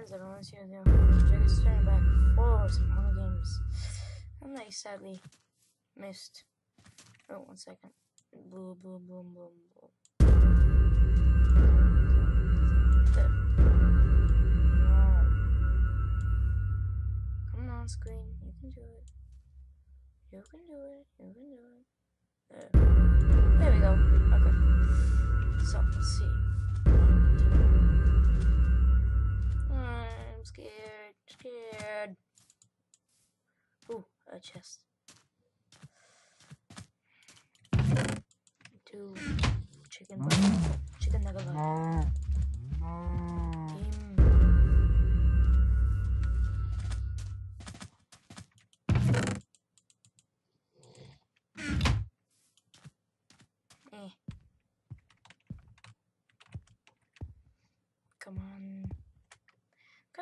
friends. I've only seen them. Just turning back. Whoa, some Hunger Games. And I sadly missed. Oh, one second. Boom, boom, boom, boom, boom. Come on, screen. You can do it. You can do it. You can do it. There. There we go. Okay. So, let's see. Scared. Scared. Ooh, a chest. Two chicken. Chicken nugget mm. Mm.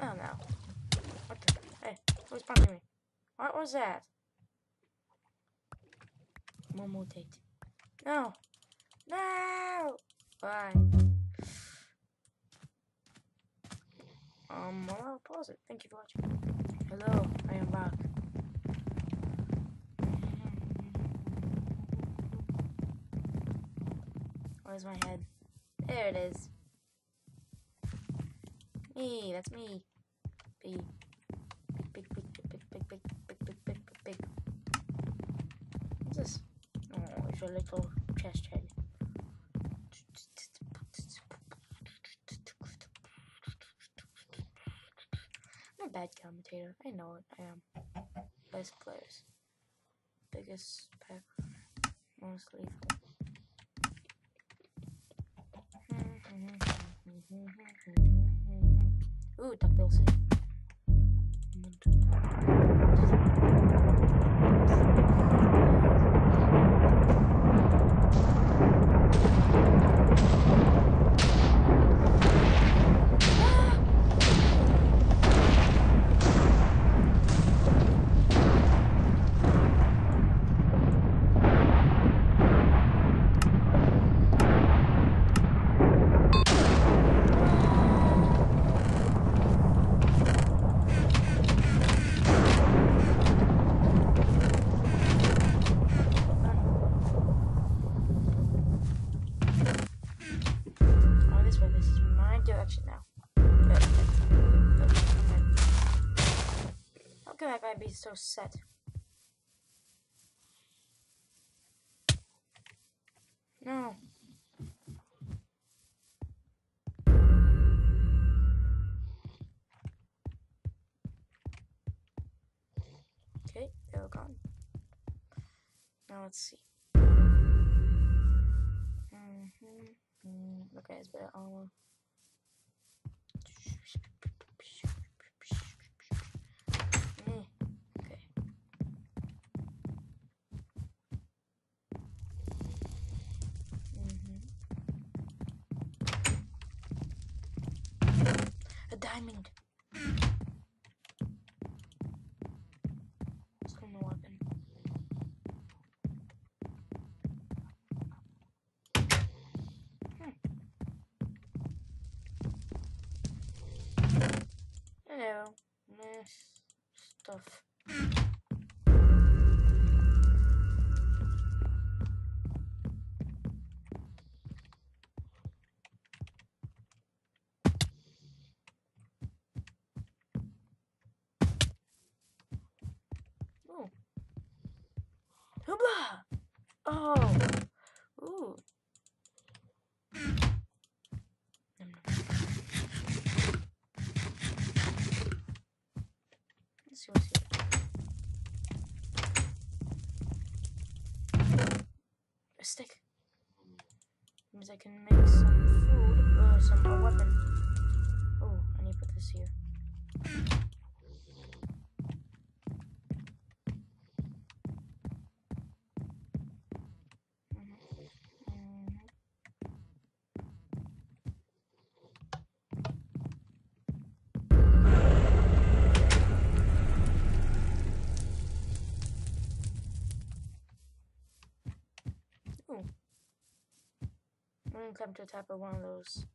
No, no. What the? Hey, who's punching me? What was that? Momo date. No. No. Bye. Um, I'll pause it. Thank you for watching. Hello, I am back. Where's my head? There it is. Me, that's me. Big, big, big, big, big, big, big, big, big, big, big. What's this? Oh, it's a little chest head. I'm a bad commentator. I know it. I am. Best players. Biggest pack. Most lethal. Ooh, Duckbill City. 本当に。So set? No. Okay, they're gone. Now let's see. Mm, okay, it's better armor. diamond. Let's go in the weapon. Hmm. Hello. Nice stuff. Oh. Ooh. A stick. Means I can make some food, or some a weapon. Oh, I need to put this here. Gonna come to the top of one of those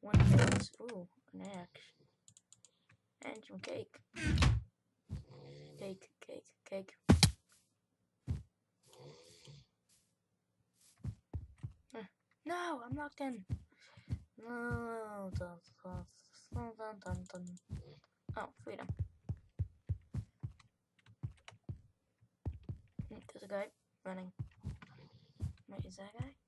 windows. Ooh, an axe. And some cake. Cake, cake, cake. No, I'm locked in. No, dun, dun, dun, dun, dun. Oh, freedom. Mm, There's a guy running. Wait, is that guy?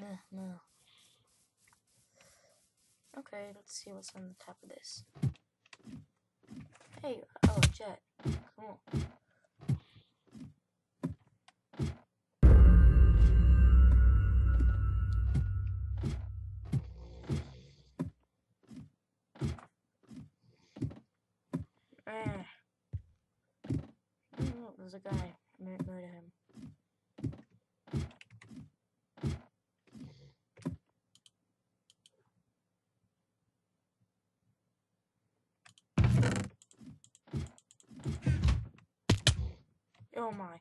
No, no. Okay, let's see what's on the top of this. Hey, oh, jet. Cool. Oh my.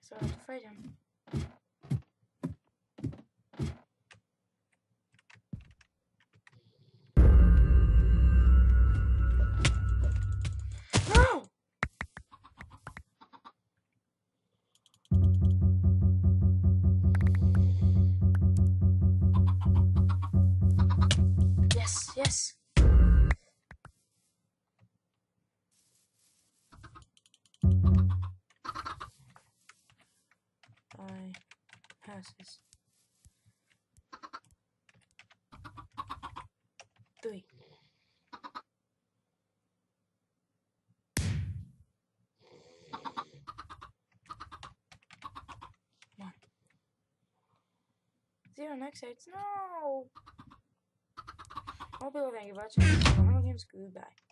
So I have to fight him. Three. One. Zero next. No! I'll be thank you for watching. I'm game screwed. Bye.